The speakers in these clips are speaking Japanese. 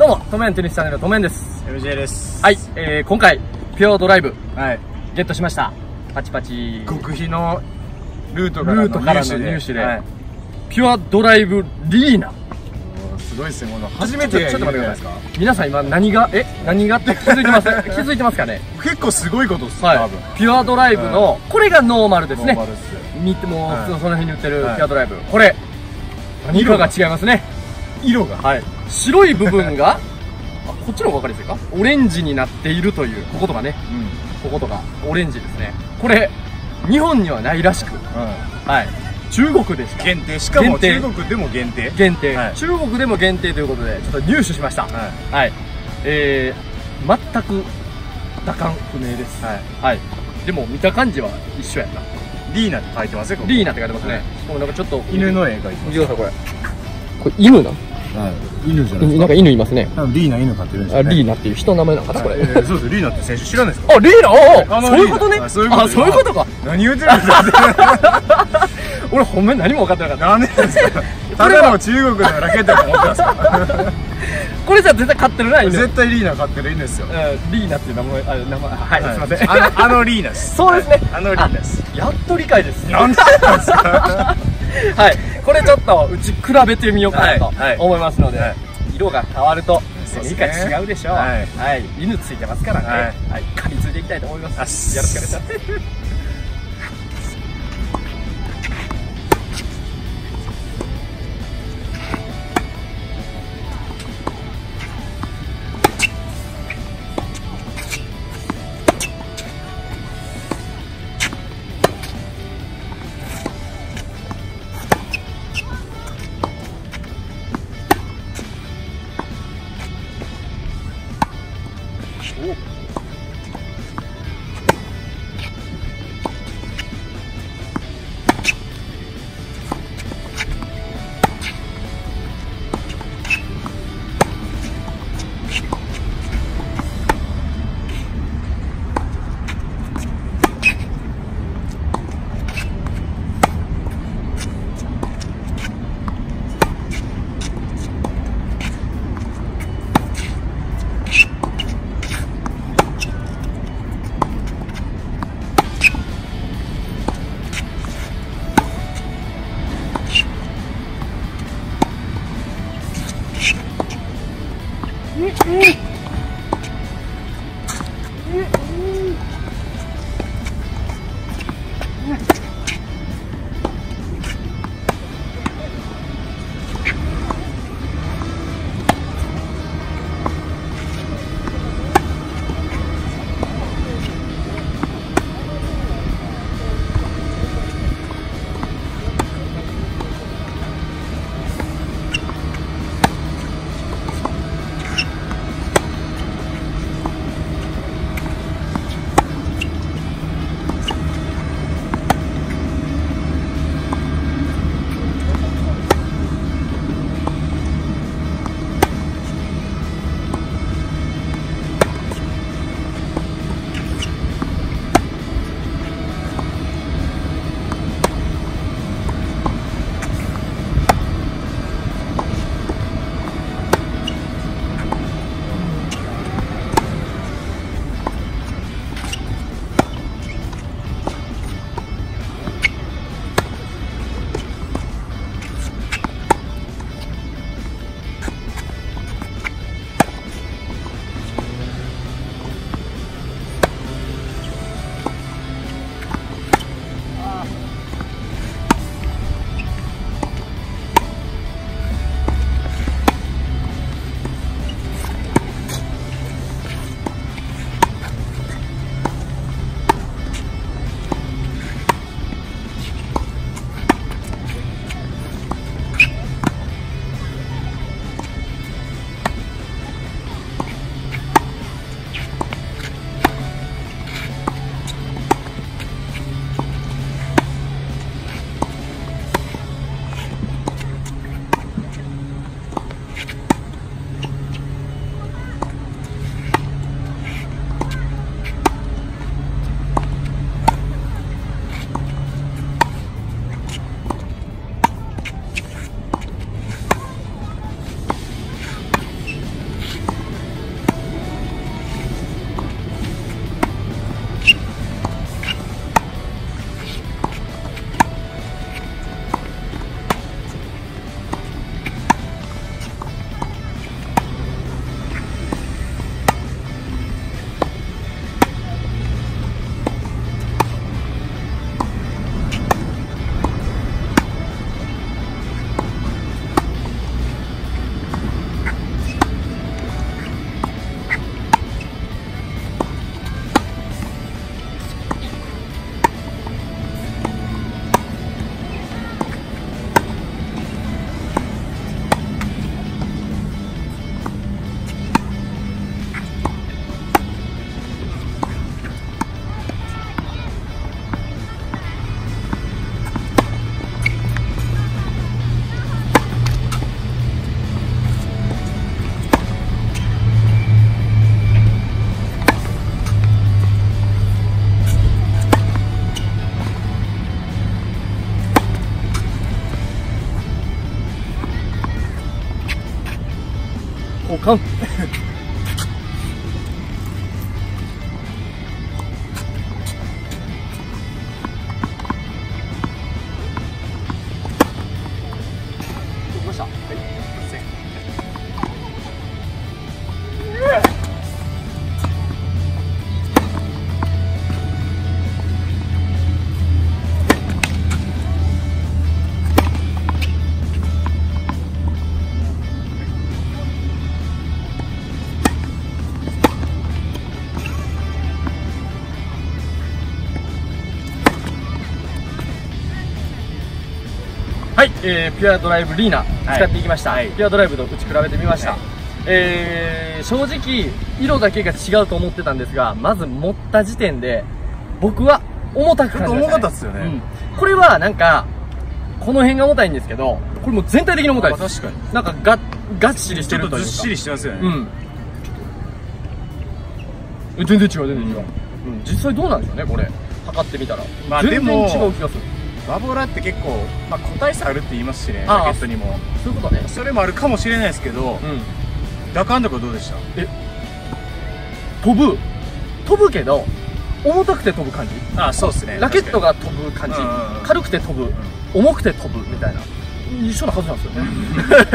どうも、トメンテニスチャンネルのトメンです。MJ ですはい、えー、今回、ピュアドライブ、はいゲットしました。パチパチ。極秘のルートからの入手ではいピュアドライブリーナ。すごいですね初めてちょっと待ってくだささい。皆さん今何が、え、何がって気づいてます？気づいてますかね？結構すごいことっすはい多分。ピュアドライブの、これがノーマルですねノーマ。ルっす見てもう、はい普通のその辺に売ってるはいピュアドライブ。これ、何かが違いますね。色が？はい。白い部分が、あ、こっちの方が分かりやすいか？オレンジになっているという、こことかね。こことか、オレンジですね。これ、日本にはないらしく、うんはい。中国でしか限定しかも中国でも限定限定、はい中国でも限定ということで、ちょっと入手しました。ははい。えー、全く打感不明です。いはいはい。でも見た感じは一緒やな。リーナって書いてますよリーナって書いてますね。はいしかもなんかちょっと、犬の絵描いて見てください、これ。これ犬なはい犬じゃないなんか犬いますね。リーナ犬飼ってるんですあ、よねリーナっていう人の名前なのかな、これ。はいえーそうですリーナって選手知らないですか？あ、リーナ？おおそういうことね。あそういうことあ、そういうことか。何言ってるんですか？俺、ほんまに何も分かってなかった。なんでですか？ただの中国のラケットだと思ってますか これじゃ絶対飼ってるな、犬。絶対リーナ飼ってる犬ですようんリーナっていう名前、あ、名前、はい、すいません。あのあのリーナですそうですねはいあのリーナですやっと理解です。なんでなんですか？はい。これちょっと、うち比べてみようかなとはいはい思いますのではい、色が変わると、そうです理ね解違うでしょう。ははい。犬ついてますからね。はいはい。噛みついていきたいと思いますよろしくお願いします。一はい、えー、ピュアドライブリーナ使っていきました、ピュアドライブと打ち比べてみました、はい。えー、正直色だけが違うと思ってたんですがまず持った時点で僕は重たく感じました、ちょっと重かったっすよね。うん。これはなんかこの辺が重たいんですけどこれもう全体的に重たいです。あ確かに。なんかががっしりしてるというか。とずっしりしてますよね、うん。え全然違う全然違う、うん。実際どうなんでしょうねこれ。測ってみたら、まあ全然違う気がするバボラって結構、まあ、個体差あるって言いますしねああ。ラケットにも。そういうことね。それもあるかもしれないですけど、うん。打感とかどうでした？飛ぶ。飛ぶけど重たくて飛ぶ感じ。あそうですね。ラケットが飛ぶ感じ。うんうんうん。軽くて飛ぶ。重くて飛ぶみたいな。一緒なはずなんですよ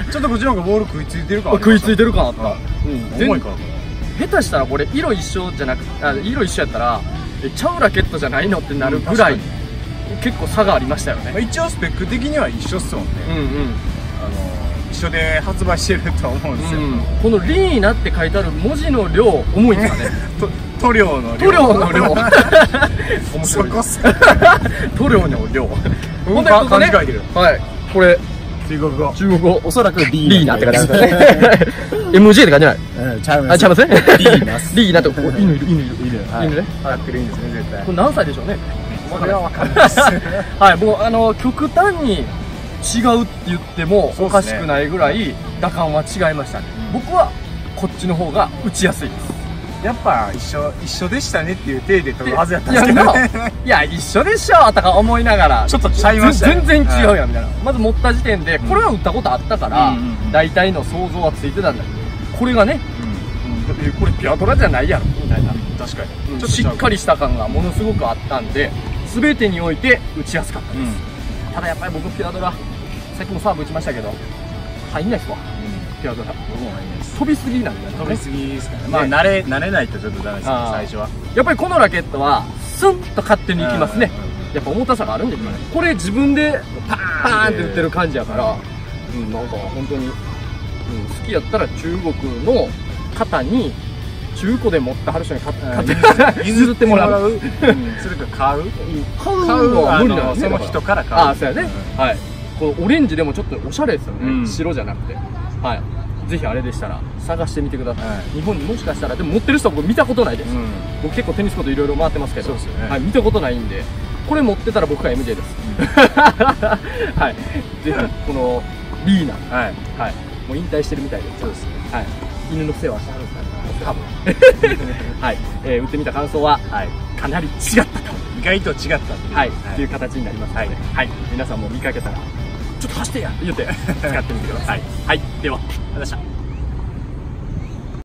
ね。ちょっとこっちの方がボール食いついてるか食いついてる感あった、うん。重いから下手したらこれ色一緒じゃなくあ色一緒やったらえちゃうラケットじゃないのってなるぐらい、うん結構差がありましたよまあ、ね一応スペック的には一緒っすもんね、うんうん。あの一緒で発売してると思うんですよ、うん、この「リーナ」って書いてある文字の量重いんですかね。と塗料の塗料の量。面そ白い。こっす。塗料の量。うんほんでここね。漢字書いてる。はい。これ。中国語。中国語。おそらくリリーナって書いてある。んですね MJ って書いてないうん、ちゃいます。あ、ちゃいませんリーナリーナと、こ犬いる、犬いる。い。る。はい。犬ね。やってるんですね絶対。これ何歳でしょうね。それは分かんないです。はい、もう、あの、極端に違うって言ってもおかしくないぐらい、打感は違いましたね。僕は、こっちの方が打ちやすいです。やっぱ一緒一緒でしたねっていう体で取るはずやったんですけど。いやね いや、一緒でしょとか思いながら。ちょっとちゃいましたね。全然違うやん、みたいな。まず持った時点で、これは打ったことあったからうん。うんうん、大体の想像はついてたんだけど、これがね、えこれピアトラじゃないやろ、みたいな。確かに。うん。しっかりした感がものすごくあったんで全てにおいて打ちやすかったです、ただやっぱり僕ピアドラさっきもサーブ打ちましたけど入んないっすわ。ピアドラ。僕もないです。飛びすぎなんだよね。飛びすぎですからね。まあ慣れ慣れないとちょっとダメですね最初は。やっぱりこのラケットはスンと勝手にいきますね。うんうんやっぱ重たさがあるんですよね。これ自分でパーンって打ってる感じやからうん。なんか本当に、うん、好きやったら中国の方に中古で持ってはる人に買って買って譲ってもらう。う。ん。それか買う？買うのは無理あなのその人から買う。ああそうやね、はい。このオレンジでもちょっとおしゃれですよね、うん。白じゃなくて。はい。ぜひあれでしたら探してみてください、はい。日本にもしかしたらでも持ってる人は僕見たことないです、うん。僕結構テニスコートいろいろ回ってますけど。ね。はい、見たことないんで。これ持ってたら僕は MJ です、はい。ぜひこのリーナ。はい。はい。もう引退してるみたいです。そうですね。はい犬の世話してはるんですかね多分。はい、えー、打ってみた感想は、はい、かなり違ったと。意外と違ったっていう。はい、い。う形になりますので、はい、皆さんも見かけたら、ちょっと走ってやって言って、使ってみてください。はい、では、ありがとうございました。